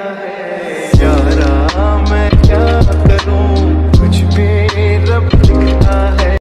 Gracias.